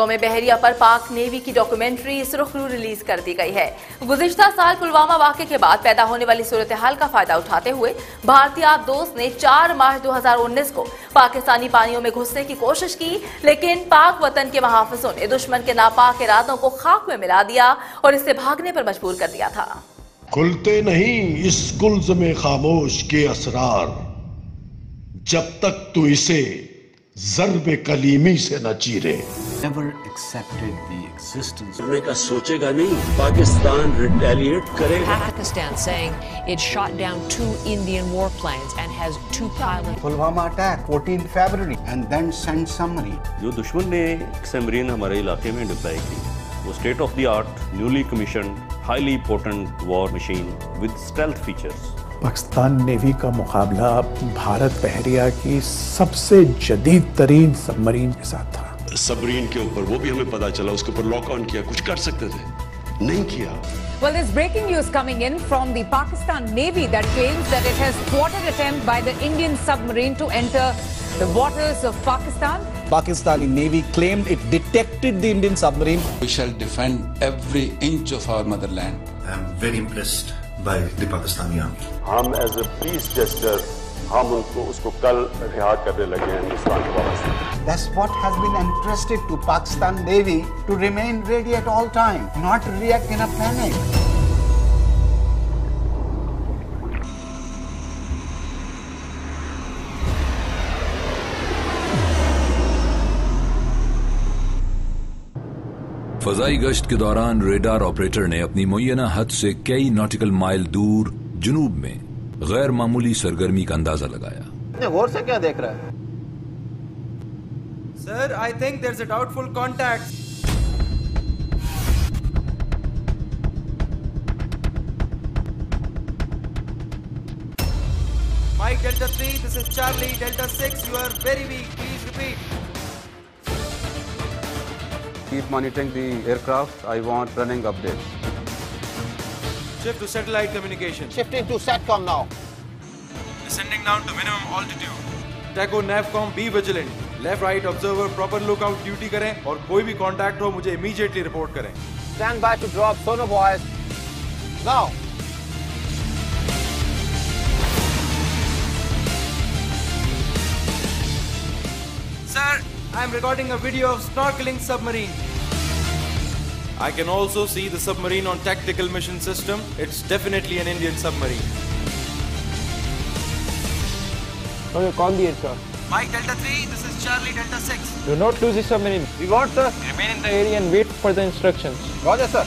योम बहरिया पर पाक नेवी की डॉक्यूमेंट्री सुरखरू रिलीज़ कर दी गई है। गुजश्ता साल पुलवामा वाक़े के बाद पैदा होने वाली सूरत हाल का फ़ायदा उठाते हुए भारतीय दोस्त ने 4 मार्च 2019 को पाकिस्तानी पानियों में घुसने की कोशिश की, लेकिन पाक वतन के महाफिजों ने दुश्मन के नापाक इरादों को खाक में मिला दिया और इससे भागने पर मजबूर कर दिया था। खुलते नहीं इस गुल्ज में खामोश के असरार, जब तक तू इसे जरब कलीमी से न चीरे never accepted the existence का सोचेगा नहीं पाकिस्तान रिटेलिएट करेगा Pakistan saying it shot down two Indian warplanes and has two pilots. Pulwama attack 14 February and then sent summary जो दुश्मन ने सबमरीन हमारे इलाके में डिप्लाई की वो state of the art newly commission highly potent war machine with stealth features Pakistan navy का मुकाबला भारत बहरिया की सबसे जदीद तरीन सबमरीन के साथ था सबरीन के ऊपर वो भी हमें पता चला उसके ऊपर लॉक ऑन किया कुछ कर सकते थे नहीं किया Well, there's breaking news coming in from the Pakistan Navy that claims that it has thwarted attempt by the Indian submarine to enter the waters of Pakistan. Pakistani Navy claimed it detected the Indian submarine. We shall defend every inch of our motherland. I am very impressed by the Pakistani army. हम as a piece gesture हम उनको उसको कल रिहा करने लगे हैं हिंदुस्तान के वास्ते That's what has been entrusted to Pakistan Navy to remain ready at all time, not react in a panic. फजाई गश्त के दौरान रेडार ऑपरेटर ने अपनी मुयना हद से कई नॉटिकल माइल दूर जुनूब में गैर मामूली सरगर्मी का अंदाज़ा लगाया गौर से क्या देख रहा है sir I think there is a doubtful contact Mike Delta 3, this is Charlie Delta 6. You are very weak. Please Keep monitoring the aircraft. I want running updates. Shift to satellite communication. Shifting to SATCOM now. Descending down to minimum altitude. Taco Navcom, be vigilant. Left right observer proper lookout duty करें और कोई भी contact हो मुझे immediately report करें. Stand by to drop sonar boys. Now. Sir, I am recording a video of snorkeling submarine. I can also see the submarine on tactical mission system. It's definitely an Indian submarine. Okay, call the aircraft. Mike Delta 3, this is Charlie Delta 6. Do not lose the submarine. We want, sir. Remain in the area and wait for the instructions. Roger, sir.